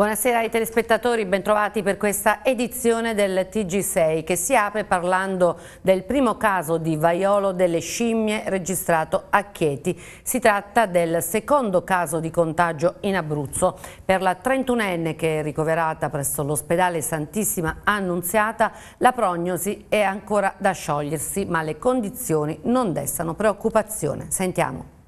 Buonasera ai telespettatori, bentrovati per questa edizione del TG6 che si apre parlando del primo caso di vaiolo delle scimmie registrato a Chieti. Si tratta del secondo caso di contagio in Abruzzo. Per la 31enne che è ricoverata presso l'ospedale Santissima Annunziata la prognosi è ancora da sciogliersi ma le condizioni non destano preoccupazione. Sentiamo.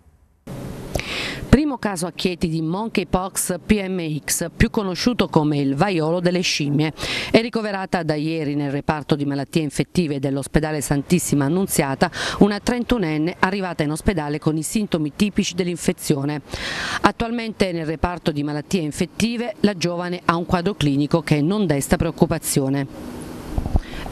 Primo caso a Chieti di monkeypox PMX, più conosciuto come il vaiolo delle scimmie. È ricoverata da ieri nel reparto di malattie infettive dell'ospedale Santissima Annunziata una 31enne arrivata in ospedale con i sintomi tipici dell'infezione. Attualmente nel reparto di malattie infettive la giovane ha un quadro clinico che non desta preoccupazione.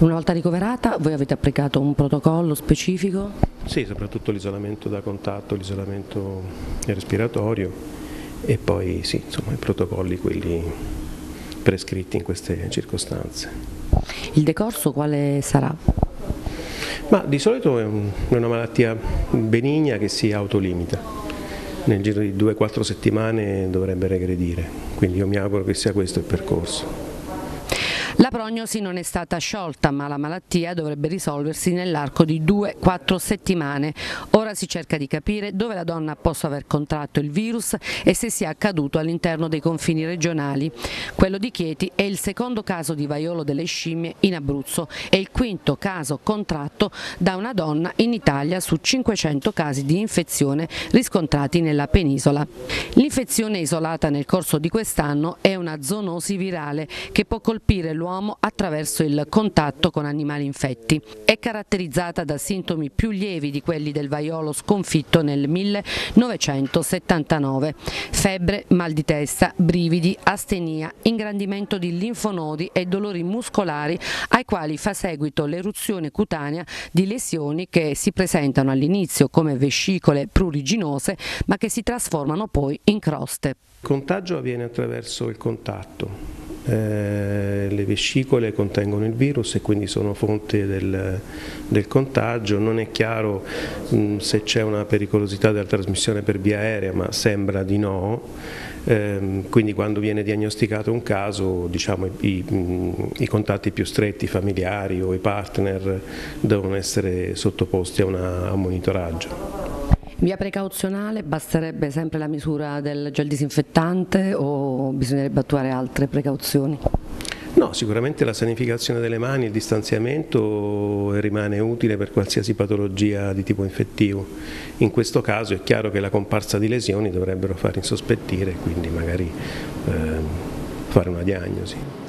Una volta ricoverata voi avete applicato un protocollo specifico? Sì, soprattutto l'isolamento da contatto, l'isolamento respiratorio e poi sì, insomma, i protocolli quelli prescritti in queste circostanze. Il decorso quale sarà? Ma di solito è, una malattia benigna che si autolimita. Nel giro di 2-4 settimane dovrebbe regredire, quindi io mi auguro che sia questo il percorso. La prognosi non è stata sciolta ma la malattia dovrebbe risolversi nell'arco di 2-4 settimane. Ora si cerca di capire dove la donna possa aver contratto il virus e se sia accaduto all'interno dei confini regionali. Quello di Chieti è il secondo caso di vaiolo delle scimmie in Abruzzo e il quinto caso contratto da una donna in Italia su 500 casi di infezione riscontrati nella penisola. L'infezione isolata nel corso di quest'anno è una zoonosi virale che può colpire l'uomo dell'uomo attraverso il contatto con animali infetti. È caratterizzata da sintomi più lievi di quelli del vaiolo sconfitto nel 1979. Febbre, mal di testa, brividi, astenia, ingrandimento di linfonodi e dolori muscolari ai quali fa seguito l'eruzione cutanea di lesioni che si presentano all'inizio come vescicole pruriginose ma che si trasformano poi in croste. Il contagio avviene attraverso il contatto, eh, le vescicole contengono il virus e quindi sono fonte del, del contagio, non è chiaro mh, se c'è una pericolosità della trasmissione per via aerea ma sembra di no, eh, quindi quando viene diagnosticato un caso diciamo, i, i, i, contatti più stretti, familiari o i partner devono essere sottoposti a, una, a un monitoraggio. Via precauzionale basterebbe sempre la misura del gel disinfettante o bisognerebbe attuare altre precauzioni? No, sicuramente la sanificazione delle mani, il distanziamento rimane utile per qualsiasi patologia di tipo infettivo. In questo caso è chiaro che la comparsa di lesioni dovrebbero far insospettire e quindi magari eh, fare una diagnosi.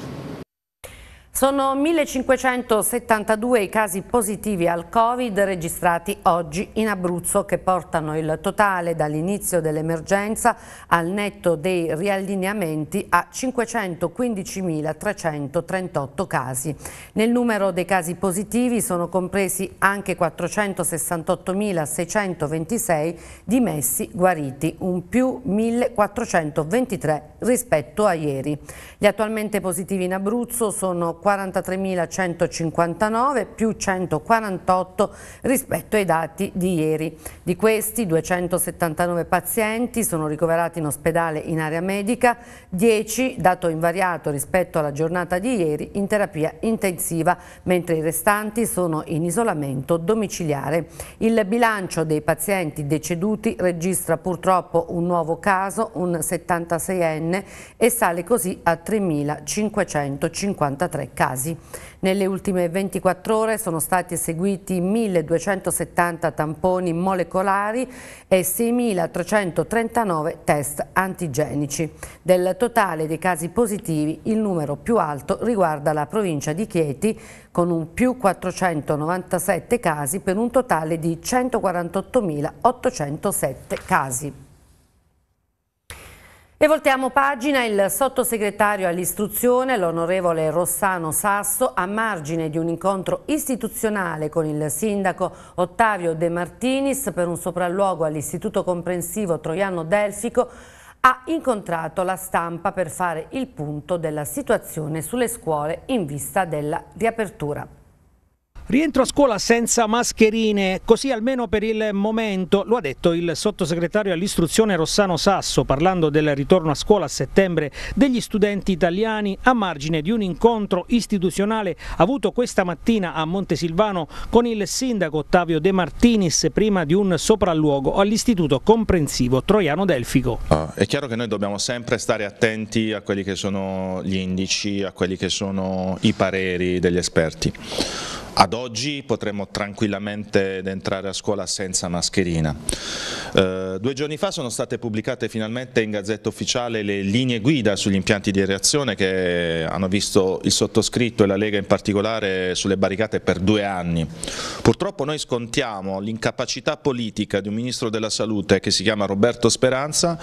Sono 1572 i casi positivi al Covid registrati oggi in Abruzzo che portano il totale dall'inizio dell'emergenza al netto dei riallineamenti a 515.338 casi. Nel numero dei casi positivi sono compresi anche 468.626 dimessi guariti, un più 1.423 rispetto a ieri. Gli attualmente positivi in Abruzzo sono 40 43.159 più 148 rispetto ai dati di ieri. Di questi 279 pazienti sono ricoverati in ospedale in area medica, 10 dato invariato rispetto alla giornata di ieri in terapia intensiva, mentre i restanti sono in isolamento domiciliare. Il bilancio dei pazienti deceduti registra purtroppo un nuovo caso, un 76enne, e sale così a 3.553 casi. Nelle ultime 24 ore sono stati eseguiti 1.270 tamponi molecolari e 6.339 test antigenici. Del totale dei casi positivi il numero più alto riguarda la provincia di Chieti con un più 497 casi per un totale di 148.807 casi. E voltiamo pagina, il sottosegretario all'istruzione, l'onorevole Rossano Sasso, a margine di un incontro istituzionale con il sindaco Ottavio De Martinis per un sopralluogo all'Istituto Comprensivo Troiano Delfico, ha incontrato la stampa per fare il punto della situazione sulle scuole in vista della riapertura. Rientro a scuola senza mascherine, così almeno per il momento, lo ha detto il sottosegretario all'istruzione Rossano Sasso parlando del ritorno a scuola a settembre degli studenti italiani a margine di un incontro istituzionale avuto questa mattina a Montesilvano con il sindaco Ottavio De Martinis prima di un sopralluogo all'istituto comprensivo Troiano Delfico. Ah, è chiaro che noi dobbiamo sempre stare attenti a quelli che sono gli indici, a quelli che sono i pareri degli esperti. Ad oggi potremmo tranquillamente entrare a scuola senza mascherina. Eh, due giorni fa sono state pubblicate finalmente in Gazzetta Ufficiale le linee guida sugli impianti di reazione che hanno visto il sottoscritto e la Lega in particolare sulle barricate per due anni. Purtroppo noi scontiamo l'incapacità politica di un Ministro della Salute che si chiama Roberto Speranza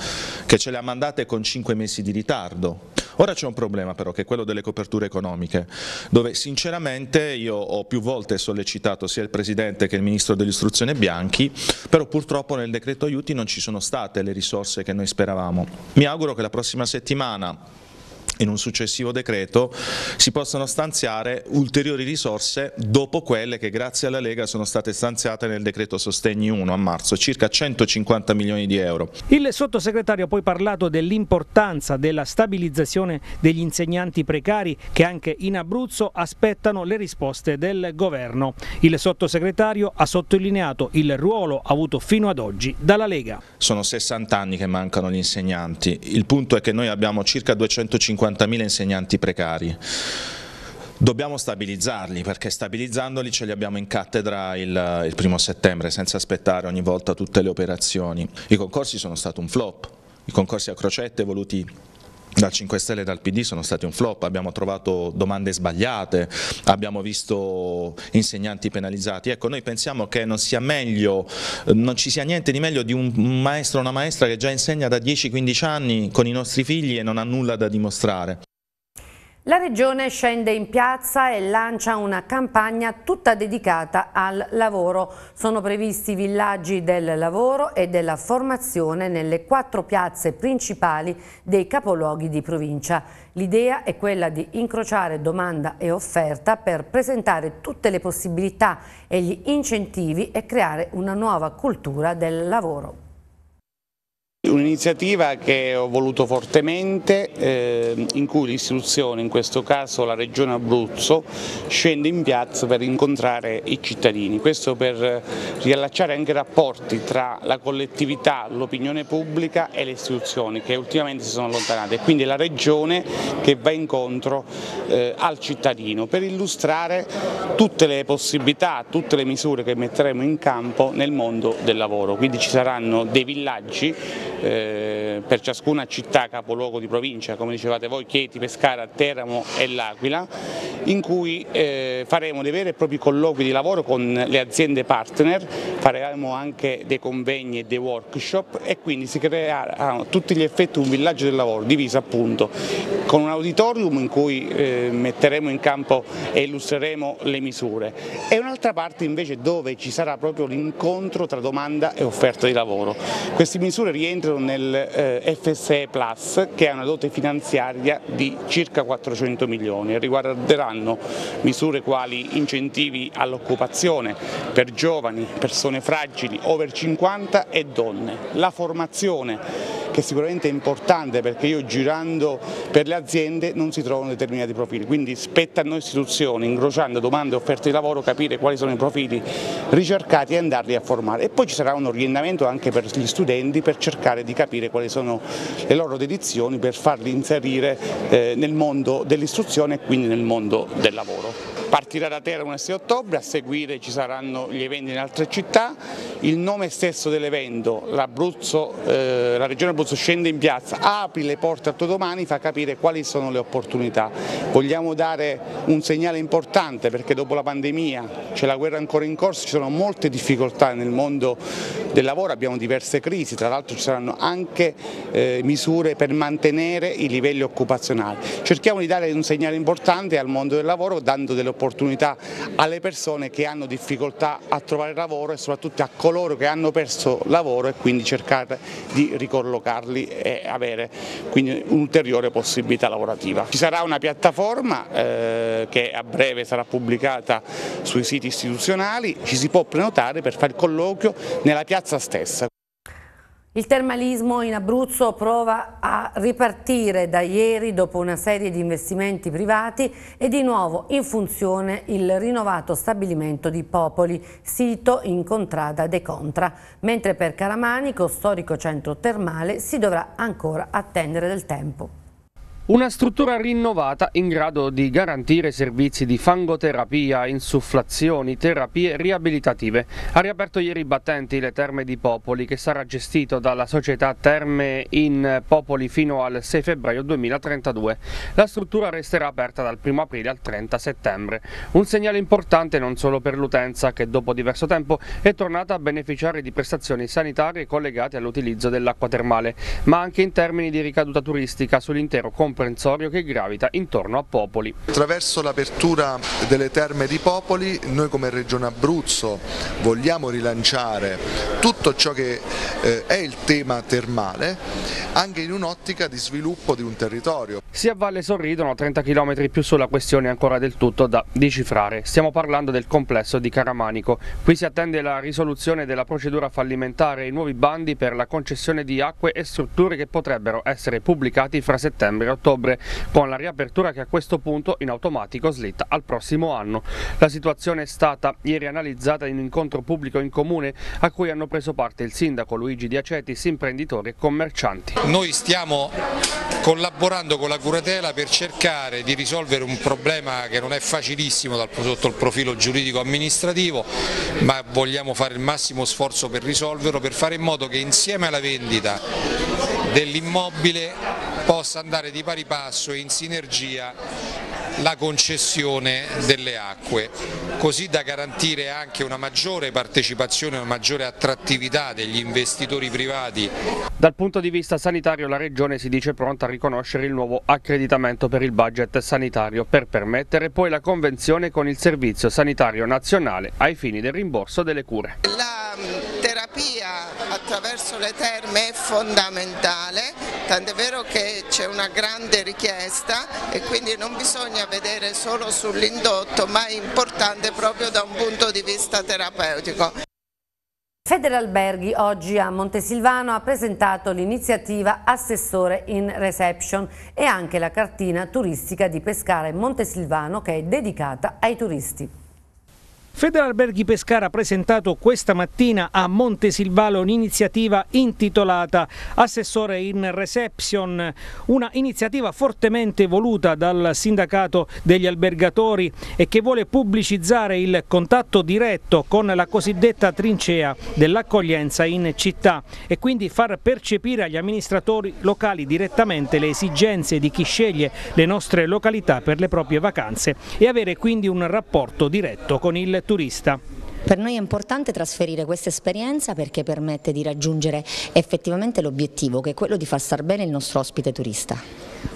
che ce le ha mandate con cinque mesi di ritardo. Ora c'è un problema però che è quello delle coperture economiche dove sinceramente io ho più volte sollecitato sia il Presidente che il Ministro dell'Istruzione Bianchi, però purtroppo nel decreto aiuti non ci sono state le risorse che noi speravamo. Mi auguro che la prossima settimana in un successivo decreto si possano stanziare ulteriori risorse dopo quelle che grazie alla Lega sono state stanziate nel decreto Sostegni 1 a marzo, circa 150 milioni di euro. Il sottosegretario ha poi parlato dell'importanza della stabilizzazione degli insegnanti precari che anche in Abruzzo aspettano le risposte del governo. Il sottosegretario ha sottolineato il ruolo avuto fino ad oggi dalla Lega. Sono 60 anni che mancano gli insegnanti, il punto è che noi abbiamo circa 250 50.000 insegnanti precari. Dobbiamo stabilizzarli perché stabilizzandoli ce li abbiamo in cattedra il, il, primo settembre senza aspettare ogni volta tutte le operazioni. I concorsi sono stati un flop, i concorsi a crocette voluti dal 5 Stelle e dal PD sono stati un flop, abbiamo trovato domande sbagliate, abbiamo visto insegnanti penalizzati. Ecco, noi pensiamo che non sia meglio, non ci sia niente di meglio di un maestro o una maestra che già insegna da 10-15 anni con i nostri figli e non ha nulla da dimostrare. La Regione scende in piazza e lancia una campagna tutta dedicata al lavoro. Sono previsti villaggi del lavoro e della formazione nelle quattro piazze principali dei capoluoghi di provincia. L'idea è quella di incrociare domanda e offerta per presentare tutte le possibilità e gli incentivi e creare una nuova cultura del lavoro. Un'iniziativa che ho voluto fortemente, eh, in cui l'istituzione, in questo caso la Regione Abruzzo, scende in piazza per incontrare i cittadini, questo per riallacciare anche rapporti tra la collettività, l'opinione pubblica e le istituzioni che ultimamente si sono allontanate, quindi la Regione che va incontro eh, al cittadino per illustrare tutte le possibilità, tutte le misure che metteremo in campo nel mondo del lavoro, quindi ci saranno dei villaggi eh, per ciascuna città capoluogo di provincia, come dicevate voi, Chieti, Pescara, Teramo e L'Aquila, in cui eh, faremo dei veri e propri colloqui di lavoro con le aziende partner, faremo anche dei convegni e dei workshop e quindi si creerà a tutti gli effetti un villaggio del lavoro diviso appunto con un auditorium in cui eh, metteremo in campo e illustreremo le misure e un'altra parte invece dove ci sarà proprio l'incontro tra domanda e offerta di lavoro. Queste misure rientrano nel eh, FSE Plus che ha una dote finanziaria di circa 400 milioni. E riguarderanno misure quali incentivi all'occupazione per giovani, persone fragili, over 50 e donne, la formazione che sicuramente è importante perché io girando per le aziende non si trovano determinati profili, quindi spetta a noi istituzioni, incrociando domande e offerte di lavoro, capire quali sono i profili ricercati e andarli a formare. E poi ci sarà un orientamento anche per gli studenti per cercare di capire quali sono le loro dedizioni per farli inserire eh, nel mondo dell'istruzione e quindi nel mondo del lavoro. Partirà da Teramo il 6 ottobre, a seguire ci saranno gli eventi in altre città, il nome stesso dell'evento, eh, la Regione Abruzzo scende in piazza, apri le porte a tuo domani, fa capire quali sono le opportunità. Vogliamo dare un segnale importante perché dopo la pandemia c'è la guerra ancora in corso, ci sono molte difficoltà nel mondo del lavoro, abbiamo diverse crisi, tra l'altro ci saranno anche eh, misure per mantenere i livelli occupazionali. Cerchiamo di dare un segnale importante al mondo del lavoro dando delle opportunità alle persone che hanno difficoltà a trovare lavoro e soprattutto a coloro che hanno perso lavoro e quindi cercare di ricollocarli e avere quindi un'ulteriore possibilità lavorativa. Ci sarà una piattaforma eh, che a breve sarà pubblicata sui siti istituzionali, ci si può prenotare per fare il colloquio nella piazza stessa. Il termalismo in Abruzzo prova a ripartire da ieri dopo una serie di investimenti privati e di nuovo in funzione il rinnovato stabilimento di Popoli, sito in Contrada de Contra, mentre per Caramanico, storico centro termale, si dovrà ancora attendere del tempo. Una struttura rinnovata in grado di garantire servizi di fangoterapia, insufflazioni, terapie riabilitative. Ha riaperto ieri i battenti le Terme di Popoli che sarà gestito dalla società Terme in Popoli fino al 6 febbraio 2032. La struttura resterà aperta dal 1 aprile al 30 settembre. Un segnale importante non solo per l'utenza che dopo diverso tempo è tornata a beneficiare di prestazioni sanitarie collegate all'utilizzo dell'acqua termale, ma anche in termini di ricaduta turistica sull'intero complesso comprensorio che gravita intorno a Popoli. Attraverso l'apertura delle terme di Popoli noi come Regione Abruzzo vogliamo rilanciare tutto ciò che eh, è il tema termale anche in un'ottica di sviluppo di un territorio. Sia a Valle Sorridono 30 km più sulla questione ancora del tutto da decifrare. Stiamo parlando del complesso di Caramanico. Qui si attende la risoluzione della procedura fallimentare e i nuovi bandi per la concessione di acque e strutture che potrebbero essere pubblicati fra settembre e ottobre ottobre, con la riapertura che a questo punto in automatico slitta al prossimo anno. La situazione è stata ieri analizzata in un incontro pubblico in comune a cui hanno preso parte il sindaco Luigi Diacetis, imprenditori e commercianti. Noi stiamo collaborando con la curatela per cercare di risolvere un problema che non è facilissimo sotto il profilo giuridico amministrativo ma vogliamo fare il massimo sforzo per risolverlo per fare in modo che insieme alla vendita dell'immobile possa andare di pari passo e in sinergia la concessione delle acque, così da garantire anche una maggiore partecipazione, una maggiore attrattività degli investitori privati. Dal punto di vista sanitario la Regione si dice pronta a riconoscere il nuovo accreditamento per il budget sanitario per permettere poi la convenzione con il Servizio Sanitario Nazionale ai fini del rimborso delle cure. La terapia attraverso le terme è fondamentale, tant'è vero che c'è una grande richiesta e quindi non bisogna vedere solo sull'indotto ma è importante proprio da un punto di vista terapeutico. Federalberghi oggi a Montesilvano ha presentato l'iniziativa Assessore in Reception e anche la cartina turistica di Pescara e Montesilvano che è dedicata ai turisti. Federalberghi Pescara ha presentato questa mattina a Montesilvano un'iniziativa intitolata Assessore in Reception, una iniziativa fortemente voluta dal sindacato degli albergatori e che vuole pubblicizzare il contatto diretto con la cosiddetta trincea dell'accoglienza in città e quindi far percepire agli amministratori locali direttamente le esigenze di chi sceglie le nostre località per le proprie vacanze e avere quindi un rapporto diretto con il turista. Per noi è importante trasferire questa esperienza perché permette di raggiungere effettivamente l'obiettivo che è quello di far star bene il nostro ospite turista.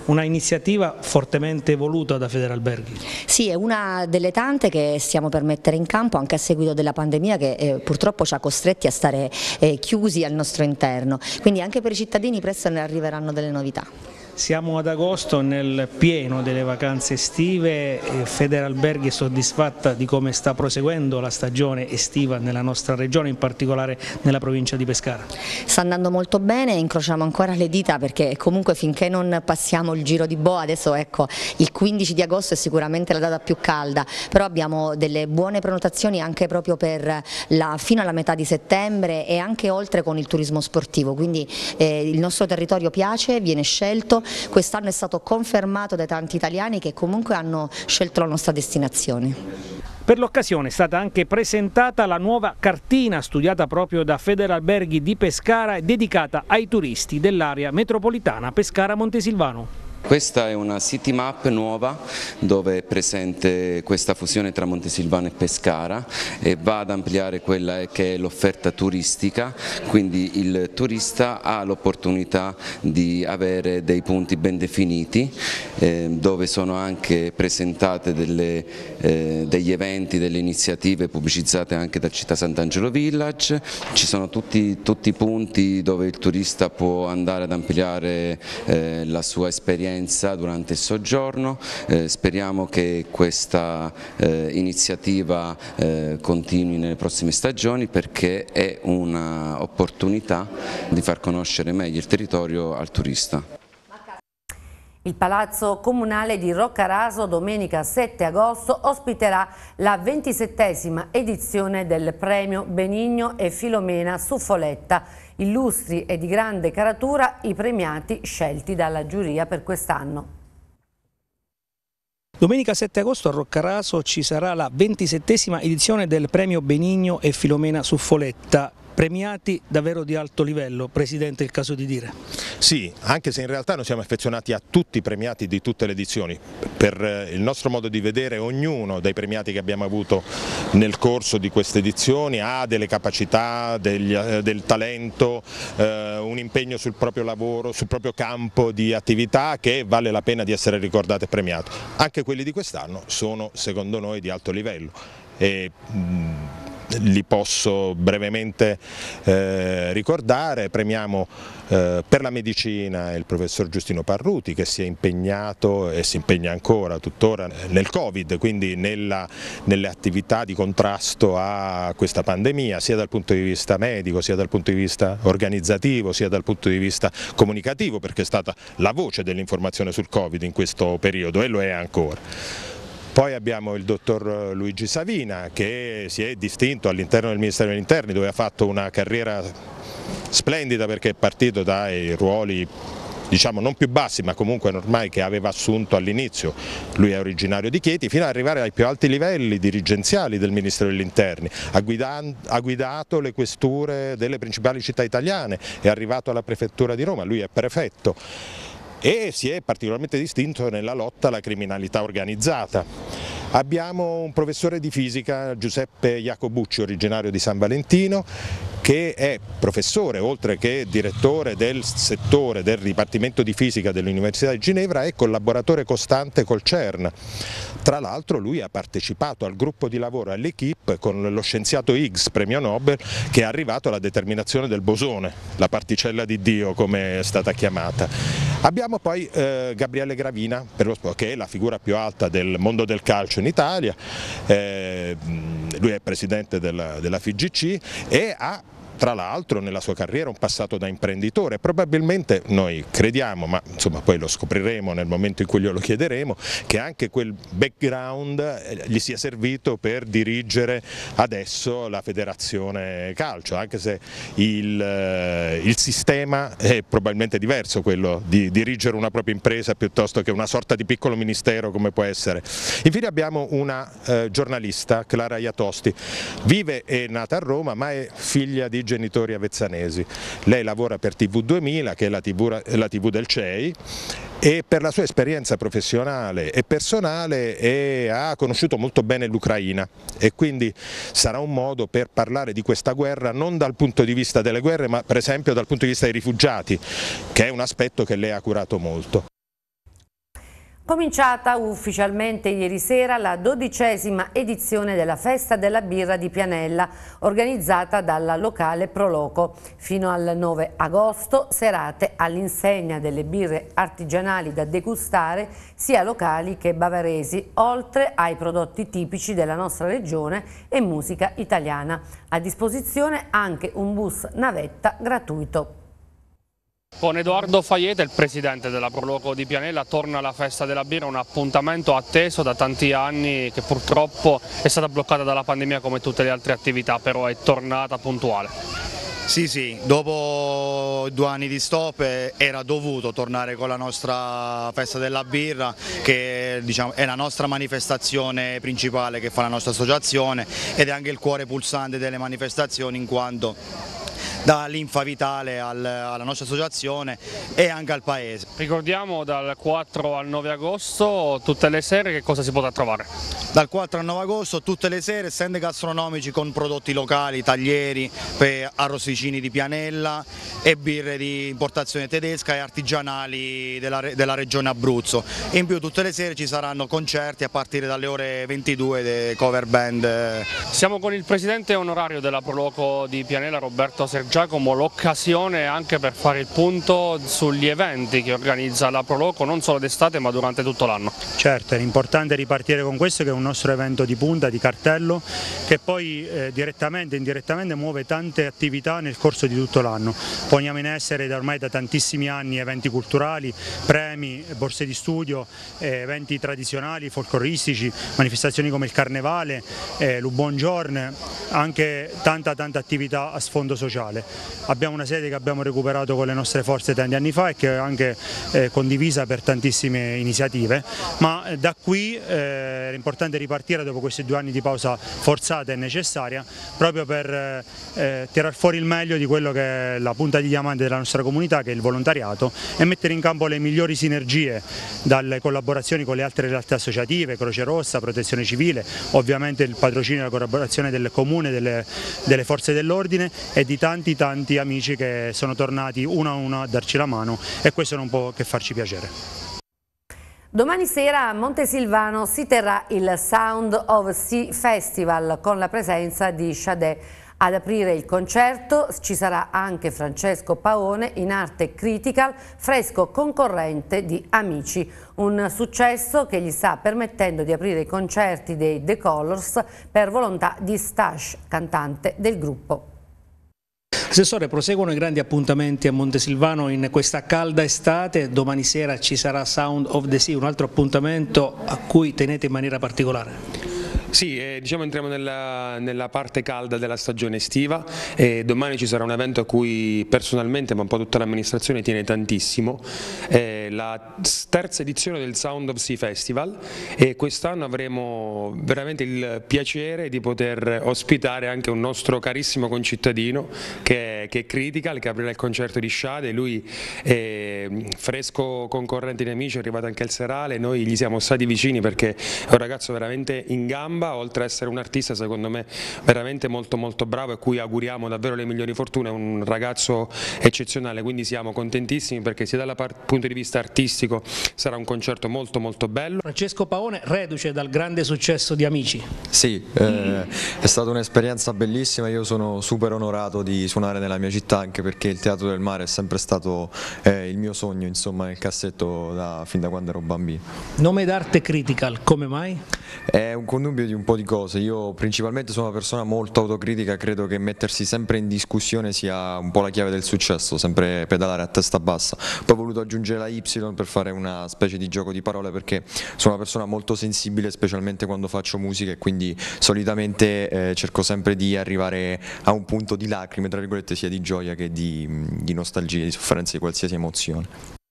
Una iniziativa fortemente voluta da Federalberghi. Sì, è una delle tante che stiamo per mettere in campo anche a seguito della pandemia che eh, purtroppo ci ha costretti a stare eh, chiusi al nostro interno, quindi anche per i cittadini presto ne arriveranno delle novità. Siamo ad agosto nel pieno delle vacanze estive, Federalberghi è soddisfatta di come sta proseguendo la stagione estiva nella nostra regione, in particolare nella provincia di Pescara. Sta andando molto bene, incrociamo ancora le dita perché comunque finché non passiamo il giro di boa, adesso ecco il 15 di agosto è sicuramente la data più calda, però abbiamo delle buone prenotazioni anche proprio per la, fino alla metà di settembre e anche oltre con il turismo sportivo, quindi eh, il nostro territorio piace, viene scelto quest'anno è stato confermato dai tanti italiani che comunque hanno scelto la nostra destinazione. Per l'occasione è stata anche presentata la nuova cartina studiata proprio da Federalberghi di Pescara e dedicata ai turisti dell'area metropolitana Pescara-Montesilvano. Questa è una city map nuova dove è presente questa fusione tra Montesilvano e Pescara e va ad ampliare quella che è l'offerta turistica, quindi il turista ha l'opportunità di avere dei punti ben definiti eh, dove sono anche presentate delle, eh, degli eventi, delle iniziative pubblicizzate anche da Città Sant'Angelo Village, ci sono tutti, tutti i punti dove il turista può andare ad ampliare eh, la sua esperienza durante il soggiorno, eh, speriamo che questa eh, iniziativa eh, continui nelle prossime stagioni perché è un'opportunità di far conoscere meglio il territorio al turista. Il Palazzo Comunale di Roccaraso domenica 7 agosto ospiterà la ventisettesima edizione del premio Benigno e Filomena su Foletta, illustri e di grande caratura i premiati scelti dalla giuria per quest'anno. Domenica 7 agosto a Roccaraso ci sarà la ventisettesima edizione del premio Benigno e Filomena su Foletta premiati davvero di alto livello, Presidente, è il caso di dire. Sì, anche se in realtà noi siamo affezionati a tutti i premiati di tutte le edizioni, per eh, il nostro modo di vedere ognuno dei premiati che abbiamo avuto nel corso di queste edizioni ha delle capacità, degli, eh, del talento, eh, un impegno sul proprio lavoro, sul proprio campo di attività che vale la pena di essere ricordato e premiato. Anche quelli di quest'anno sono secondo noi di alto livello. E, mh, li posso brevemente eh, ricordare, premiamo eh, per la medicina il professor Giustino Parruti che si è impegnato e si impegna ancora tuttora nel Covid, quindi nella, nelle attività di contrasto a questa pandemia, sia dal punto di vista medico, sia dal punto di vista organizzativo, sia dal punto di vista comunicativo, perché è stata la voce dell'informazione sul Covid in questo periodo e lo è ancora. Poi abbiamo il dottor Luigi Savina che si è distinto all'interno del Ministero degli Interni dove ha fatto una carriera splendida perché è partito dai ruoli diciamo non più bassi ma comunque normali che aveva assunto all'inizio, lui è originario di Chieti, fino ad arrivare ai più alti livelli dirigenziali del Ministero degli Interni, ha guidato le questure delle principali città italiane, è arrivato alla prefettura di Roma, lui è prefetto e si è particolarmente distinto nella lotta alla criminalità organizzata. Abbiamo un professore di fisica, Giuseppe Jacobucci, originario di San Valentino, che è professore, oltre che direttore del settore del Dipartimento di Fisica dell'Università di Ginevra e collaboratore costante col CERN. Tra l'altro lui ha partecipato al gruppo di lavoro all'equipe con lo scienziato Higgs, premio Nobel, che è arrivato alla determinazione del bosone, la particella di Dio come è stata chiamata. Abbiamo poi eh, Gabriele Gravina, che è la figura più alta del mondo del calcio in Italia, eh, lui è presidente della, della FIGC e ha tra l'altro nella sua carriera un passato da imprenditore, probabilmente noi crediamo, ma insomma poi lo scopriremo nel momento in cui glielo chiederemo, che anche quel background eh, gli sia servito per dirigere adesso la federazione calcio, anche se il, eh, il sistema è probabilmente diverso, quello di dirigere una propria impresa piuttosto che una sorta di piccolo ministero come può essere. Infine abbiamo una eh, giornalista, Clara Iatosti, vive e è nata a Roma ma è figlia di genitori avezzanesi. Lei lavora per TV2000 che è la TV, la TV del CEI e per la sua esperienza professionale e personale è, ha conosciuto molto bene l'Ucraina e quindi sarà un modo per parlare di questa guerra non dal punto di vista delle guerre ma per esempio dal punto di vista dei rifugiati che è un aspetto che lei ha curato molto. Cominciata ufficialmente ieri sera la dodicesima edizione della Festa della Birra di Pianella, organizzata dalla locale Proloco. Fino al 9 agosto, serate all'insegna delle birre artigianali da degustare, sia locali che bavaresi, oltre ai prodotti tipici della nostra regione e musica italiana. A disposizione anche un bus navetta gratuito. Con Edoardo Faiete, il presidente della Proloco di Pianella, torna alla festa della birra, un appuntamento atteso da tanti anni che purtroppo è stata bloccata dalla pandemia come tutte le altre attività, però è tornata puntuale. Sì, sì, dopo due anni di stop eh, era dovuto tornare con la nostra festa della birra che diciamo, è la nostra manifestazione principale che fa la nostra associazione ed è anche il cuore pulsante delle manifestazioni in quanto dà linfa vitale al, alla nostra associazione e anche al paese. Ricordiamo dal 4 al 9 agosto tutte le sere che cosa si potrà trovare? Dal 4 al 9 agosto tutte le sere stand gastronomici con prodotti locali, taglieri, arrosticini di pianella e birre di importazione tedesca e artigianali della, della regione Abruzzo. In più tutte le sere ci saranno concerti a partire dalle ore 22 dei cover band. Siamo con il presidente onorario della Proloco di Pianella Roberto Sergiacomo, l'occasione anche per fare il punto sugli eventi che organizza la Proloco non solo d'estate ma durante tutto l'anno. Certo, è importante ripartire con questo che è un nostro evento di punta, di cartello, che poi eh, direttamente e indirettamente muove tante attività nel corso di tutto l'anno. Poniamo in essere da ormai da tantissimi anni eventi culturali, premi, borse di studio, eh, eventi tradizionali, folcloristici, manifestazioni come il Carnevale, eh, l'Ubongiorn, anche tanta tanta attività a sfondo sociale. Abbiamo una sede che abbiamo recuperato con le nostre forze tanti anni fa e che è anche eh, condivisa per tantissime iniziative, ma eh, da qui eh, è importante ripartire dopo questi due anni di pausa forzata e necessaria proprio per eh, eh, tirar fuori il meglio di quello che è la punta di diamante della nostra comunità che è il volontariato e mettere in campo le migliori sinergie dalle collaborazioni con le altre realtà associative, Croce Rossa, Protezione Civile, ovviamente il patrocinio e la collaborazione del Comune, delle, delle forze dell'ordine e di tanti tanti amici che sono tornati uno a uno a darci la mano e questo non può che farci piacere. Domani sera a Montesilvano si terrà il Sound of Sea Festival con la presenza di Sade. Ad aprire il concerto ci sarà anche Francesco Paone in arte critical, fresco concorrente di Amici, un successo che gli sta permettendo di aprire i concerti dei The Colors per volontà di Stash, cantante del gruppo. Assessore, proseguono i grandi appuntamenti a Montesilvano in questa calda estate, domani sera ci sarà Sound of the Sea, un altro appuntamento a cui tenete in maniera particolare. Sì, eh, diciamo entriamo nella, nella, parte calda della stagione estiva. E domani ci sarà un evento a cui personalmente ma un po' tutta l'amministrazione tiene tantissimo, è la terza edizione del Sound of Sea Festival. E quest'anno avremo veramente il piacere di poter ospitare anche un nostro carissimo concittadino che, che è Critical, che aprirà il concerto di Shade, lui è fresco concorrente di amici, è arrivato anche al Serale, noi gli siamo stati vicini perché è un ragazzo veramente in gamba gamba, oltre ad essere un artista secondo me veramente molto molto bravo e cui auguriamo davvero le migliori fortune, è un ragazzo eccezionale, quindi siamo contentissimi perché sia dal punto di vista artistico sarà un concerto molto molto bello. Francesco Paone, reduce dal grande successo di Amici. Sì, eh, è stata un'esperienza bellissima, io sono super onorato di suonare nella mia città anche perché il Teatro del Mare è sempre stato eh, il mio sogno insomma nel cassetto da, fin da quando ero bambino. Nome d'arte Critical, come mai? È un connubio di un po' di cose, io principalmente sono una persona molto autocritica, credo che mettersi sempre in discussione sia un po' la chiave del successo, sempre pedalare a testa bassa. Poi ho voluto aggiungere la Y per fare una specie di gioco di parole perché sono una persona molto sensibile specialmente quando faccio musica e quindi solitamente eh, cerco sempre di arrivare a un punto di lacrime, tra virgolette, sia di gioia che di, di nostalgia, di sofferenza, di qualsiasi emozione.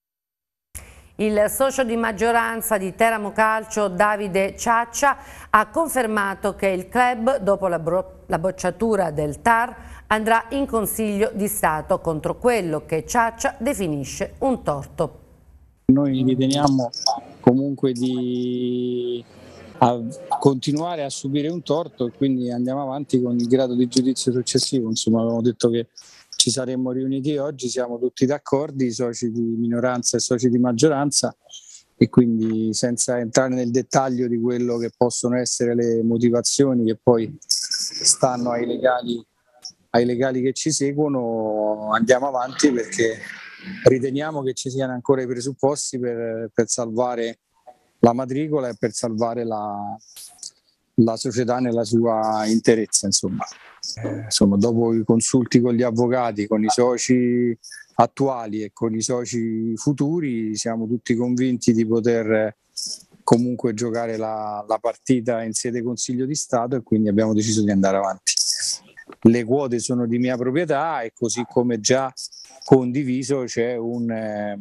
Il socio di maggioranza di Teramo Calcio, Davide Ciaccia, ha confermato che il club, dopo la, la bocciatura del TAR, andrà in Consiglio di Stato contro quello che Ciaccia definisce un torto. Noi riteniamo comunque di continuare a subire un torto e quindi andiamo avanti con il grado di giudizio successivo. Insomma, abbiamo detto che ci saremmo riuniti oggi, siamo tutti d'accordo, i soci di minoranza e soci di maggioranza e quindi senza entrare nel dettaglio di quello che possono essere le motivazioni che poi stanno ai legali, ai legali che ci seguono, andiamo avanti perché riteniamo che ci siano ancora i presupposti per, per salvare la matricola e per salvare la, la società nella sua interezza. Insomma. Eh, insomma, dopo i consulti con gli avvocati, con i soci attuali e con i soci futuri, siamo tutti convinti di poter comunque giocare la, la partita in sede Consiglio di Stato e quindi abbiamo deciso di andare avanti. Le quote sono di mia proprietà e così come già condiviso c'è un eh,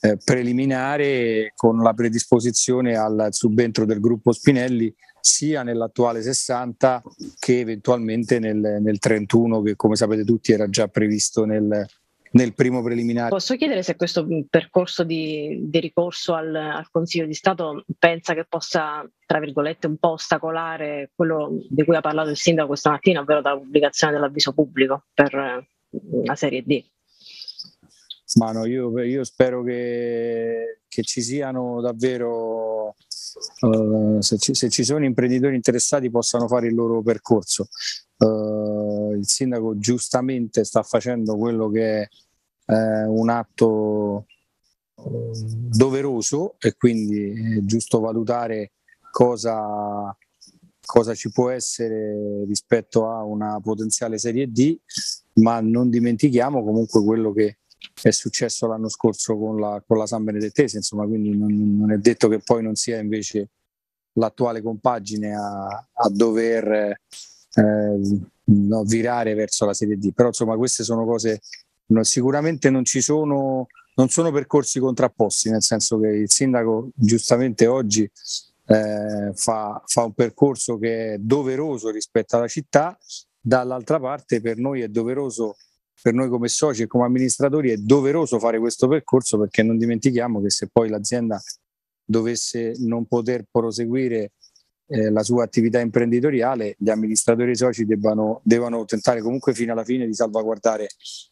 eh preliminare con la predisposizione al subentro del gruppo Spinelli sia nell'attuale 60 che eventualmente nel, nel 31 che come sapete tutti era già previsto nel, nel primo preliminare. Posso chiedere se questo percorso di, di ricorso al, al, Consiglio di Stato pensa che possa, tra virgolette, un po' ostacolare quello di cui ha parlato il sindaco questa mattina, ovvero la pubblicazione dell'avviso pubblico per la Serie D? Ma no, io, io spero che, che, ci siano davvero, uh, se, ci, se, ci, sono imprenditori interessati possano fare il loro percorso. Uh, il sindaco giustamente sta facendo quello che è eh, un atto uh, doveroso e quindi è giusto valutare cosa, cosa ci può essere rispetto a una potenziale serie D, ma non dimentichiamo comunque quello che è successo l'anno scorso con la, con la San Benedettese, insomma, quindi non, non, è detto che poi non sia invece l'attuale compagine a, a dover eh, no, virare verso la Serie D. Però insomma queste sono cose, no, sicuramente non ci sono, non sono percorsi contrapposti, nel senso che il sindaco giustamente oggi eh, fa, fa un percorso che è doveroso rispetto alla città, dall'altra parte per noi è doveroso per noi come soci e come amministratori è doveroso fare questo percorso perché non dimentichiamo che se poi l'azienda dovesse non poter proseguire eh, la sua attività imprenditoriale, gli amministratori e soci debbano, devono tentare comunque fino alla fine di salvaguardare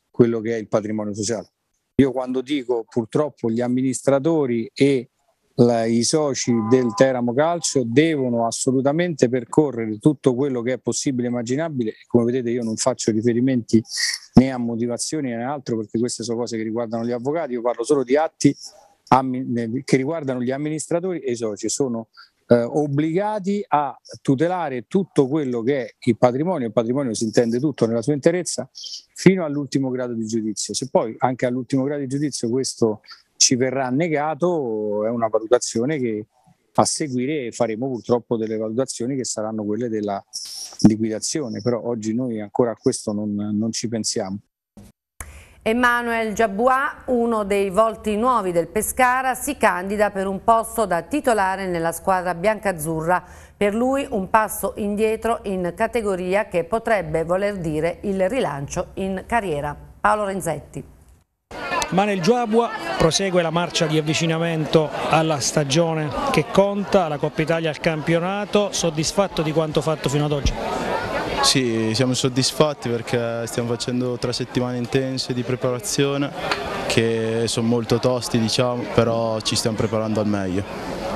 quello che è il patrimonio sociale. Io quando dico purtroppo gli amministratori e la, i soci del Teramo Calcio devono assolutamente percorrere tutto quello che è possibile e immaginabile. Come vedete io non faccio riferimenti né a motivazioni né altro perché queste sono cose che riguardano gli avvocati, io parlo solo di atti che riguardano gli amministratori e i soci. Sono eh, obbligati a tutelare tutto quello che è il patrimonio, il patrimonio si intende tutto nella sua interezza, fino all'ultimo grado di giudizio. Se poi anche all'ultimo grado di giudizio questo ci verrà negato, è una valutazione che a seguire faremo purtroppo delle valutazioni che saranno quelle della liquidazione, però oggi noi ancora a questo non, non ci pensiamo. Emmanuel Giabua, uno dei volti nuovi del Pescara, si candida per un posto da titolare nella squadra biancazzurra. Per lui un passo indietro in categoria che potrebbe voler dire il rilancio in carriera. Paolo Renzetti. Ma nel Giabua prosegue la marcia di avvicinamento alla stagione che conta, la Coppa Italia al campionato, soddisfatto di quanto fatto fino ad oggi? Sì, siamo soddisfatti perché stiamo facendo tre settimane intense di preparazione che sono molto tosti diciamo, però ci stiamo preparando al meglio.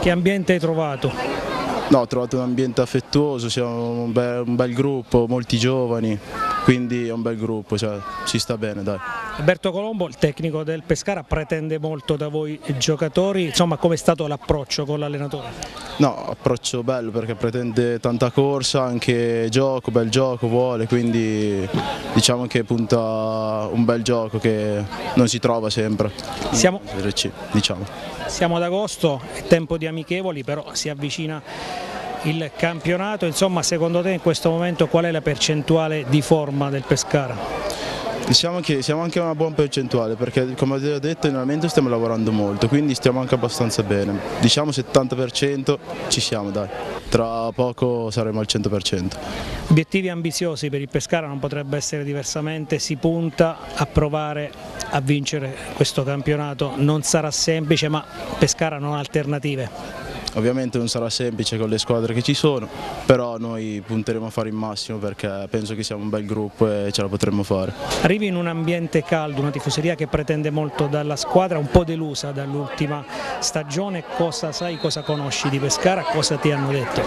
Che ambiente hai trovato? No, ho trovato un ambiente affettuoso, siamo un bel, un bel gruppo, molti giovani, quindi è un bel gruppo, cioè, ci sta bene dai. Alberto Colombo, il tecnico del Pescara, pretende molto da voi giocatori, insomma come è stato l'approccio con l'allenatore? No, approccio bello perché pretende tanta corsa, anche gioco, bel gioco vuole, quindi diciamo che punta un bel gioco che non si trova sempre. Siamo, diciamo. siamo ad agosto, è tempo di amichevoli, però si avvicina il campionato, insomma secondo te in questo momento qual è la percentuale di forma del Pescara? Diciamo che siamo anche a una buona percentuale perché come ho detto in allenamento stiamo lavorando molto, quindi stiamo anche abbastanza bene. Diciamo 70% ci siamo dai, tra poco saremo al 100%. Obiettivi ambiziosi per il Pescara non potrebbe essere diversamente, si punta a provare a vincere questo campionato, non sarà semplice ma Pescara non ha alternative. Ovviamente non sarà semplice con le squadre che ci sono, però noi punteremo a fare il massimo perché penso che siamo un bel gruppo e ce la potremmo fare. Arrivi in un ambiente caldo, una tifoseria che pretende molto dalla squadra, un po' delusa dall'ultima stagione, cosa sai, cosa conosci di Pescara, cosa ti hanno detto?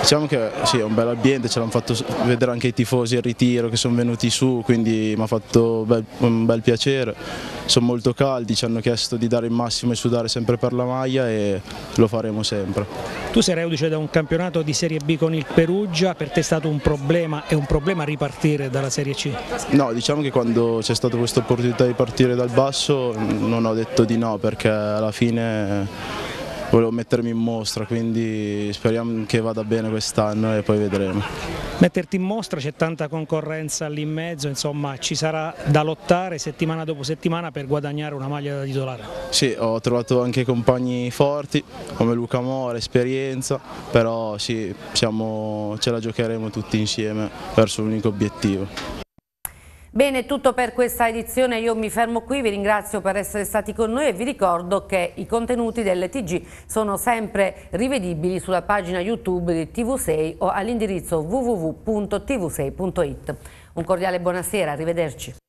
Diciamo che sì, è un bel ambiente, ce l'hanno fatto vedere anche i tifosi al ritiro che sono venuti su, quindi mi ha fatto un bel piacere sono molto caldi, ci hanno chiesto di dare il massimo e sudare sempre per la maglia e lo faremo sempre. Tu sei reduce da un campionato di Serie B con il Perugia, per te è stato un problema, è un problema ripartire dalla Serie C? No, diciamo che quando c'è stata questa opportunità di partire dal basso non ho detto di no perché alla fine volevo mettermi in mostra, quindi speriamo che vada bene quest'anno e poi vedremo. Metterti in mostra c'è tanta concorrenza lì in mezzo, insomma ci sarà da lottare settimana dopo settimana per guadagnare una maglia da titolare. Sì, ho trovato anche compagni forti come Luca Mora, esperienza, però sì, siamo, ce la giocheremo tutti insieme verso l'unico obiettivo. Bene, tutto per questa edizione, io mi fermo qui, vi ringrazio per essere stati con noi e vi ricordo che i contenuti dell'ETG sono sempre rivedibili sulla pagina YouTube di TV6 o all'indirizzo www.tv6.it. Un cordiale buonasera, arrivederci.